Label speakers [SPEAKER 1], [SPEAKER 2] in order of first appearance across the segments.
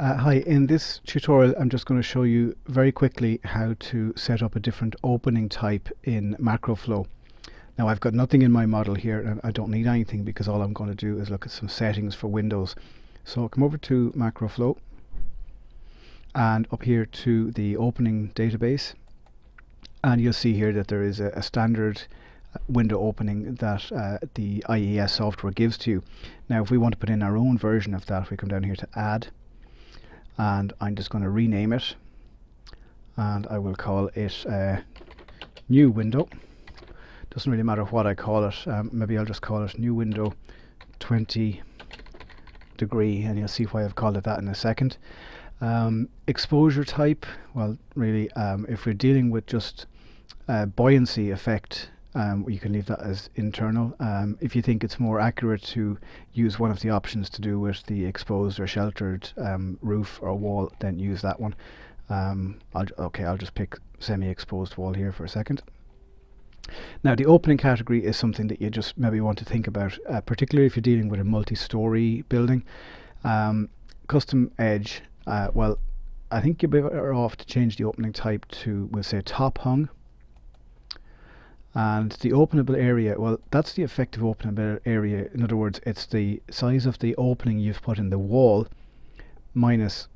[SPEAKER 1] Uh, hi, in this tutorial I'm just going to show you very quickly how to set up a different opening type in MacroFlo. Now I've got nothing in my model here and I don't need anything because all I'm going to do is look at some settings for Windows. So I'll come over to MacroFlo and up here to the opening database and you'll see here that there is a, a standard uh, window opening that uh, the IES software gives to you. Now if we want to put in our own version of that we come down here to add and I'm just going to rename it and I will call it uh, new window. Doesn't really matter what I call it um, maybe I'll just call it new window 20 degree and you'll see why I've called it that in a second. Um, exposure type well really um, if we're dealing with just buoyancy effect um, you can leave that as internal. Um, if you think it's more accurate to use one of the options to do with the exposed or sheltered um, roof or wall, then use that one. Um, I'll, okay, I'll just pick semi-exposed wall here for a second. Now the opening category is something that you just maybe want to think about, uh, particularly if you're dealing with a multi-story building. Um, custom edge, uh, well, I think you're better off to change the opening type to, we'll say, top hung and the openable area well that's the effective openable area. In other words it's the size of the opening you've put in the wall minus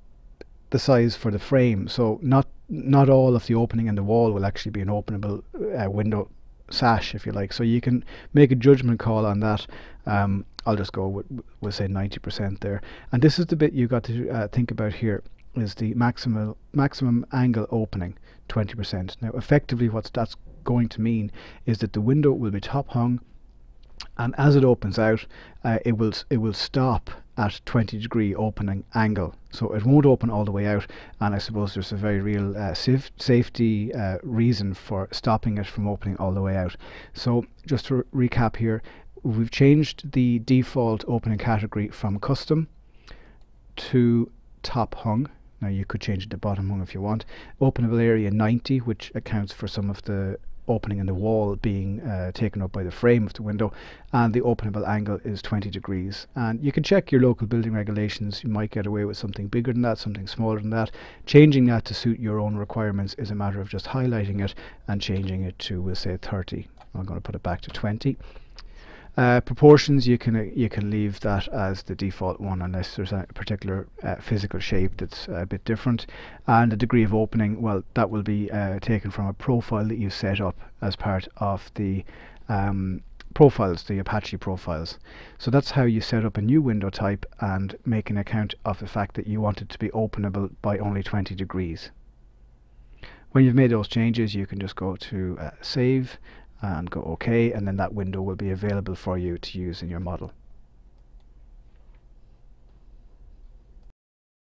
[SPEAKER 1] the size for the frame. So not not all of the opening in the wall will actually be an openable uh, window sash if you like. So you can make a judgment call on that. Um, I'll just go with say 90% there. And this is the bit you got to uh, think about here is the maximum maximum angle opening 20% now effectively what that's going to mean is that the window will be top hung and as it opens out uh, it will it will stop at 20 degree opening angle. So it won't open all the way out and I suppose there's a very real uh, saf safety uh, reason for stopping it from opening all the way out. So just to re recap here we've changed the default opening category from custom to top hung. Now you could change it to bottom hung if you want. Openable area 90 which accounts for some of the opening in the wall being uh, taken up by the frame of the window and the openable angle is 20 degrees. And you can check your local building regulations. You might get away with something bigger than that something smaller than that. Changing that to suit your own requirements is a matter of just highlighting it and changing it to we'll say 30 I'm going to put it back to 20 uh, proportions you can uh, you can leave that as the default one unless there's a particular uh, physical shape that's a bit different and the degree of opening well that will be uh, taken from a profile that you set up as part of the um, profiles, the Apache profiles. So that's how you set up a new window type and make an account of the fact that you want it to be openable by only 20 degrees. When you've made those changes you can just go to uh, save and go OK and then that window will be available for you to use in your model.